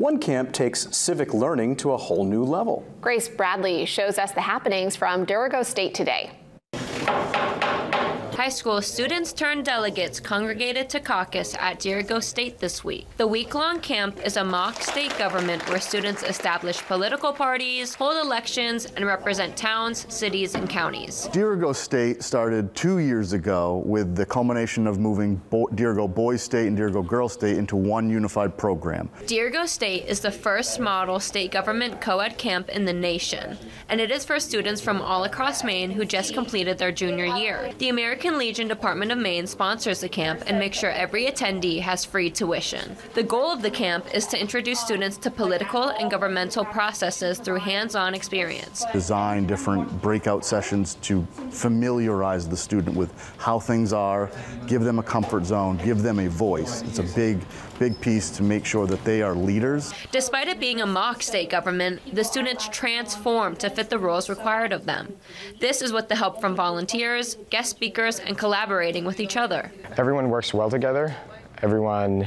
one camp takes civic learning to a whole new level. Grace Bradley shows us the happenings from Dirigo State today. High school students turned delegates congregated to caucus at Dirigo State this week. The week long camp is a mock state government where students establish political parties, hold elections, and represent towns, cities, and counties. Dirigo State started two years ago with the culmination of moving Bo- Dirigo Boys State and Dirigo Girls State into one unified program. Dirigo State is the first model state government co ed camp in the nation, and it is for students from all across Maine who just completed their junior year. The American Legion Department of Maine sponsors the camp and makes sure every attendee has free tuition. The goal of the camp is to introduce students to political and governmental processes through hands on experience. Design different breakout sessions to familiarize the student with how things are, give them a comfort zone, give them a voice. It's a big, big piece to make sure that they are leaders. Despite it being a mock state government, the students transform to fit the roles required of them. This is with the help from volunteers, guest speakers, and collaborating with each other. Everyone works well together. Everyone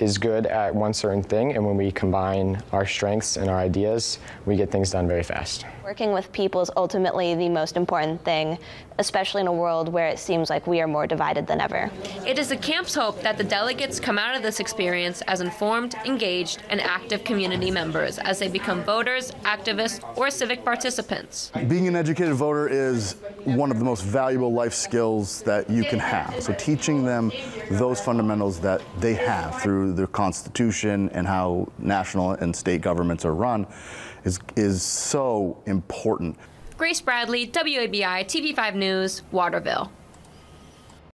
is good at one certain thing, and when we combine our strengths and our ideas, we get things done very fast. Working with people is ultimately the most important thing, especially in a world where it seems like we are more divided than ever. It is the camp's hope that the delegates come out of this experience as informed, engaged, and active community members as they become voters, activists, or civic participants. Being an educated voter is one of the most valuable life skills that you can have. So teaching them those fundamentals that they have through their constitution and how national and state governments are run is, is so important. Grace Bradley, WABI TV5 News, Waterville.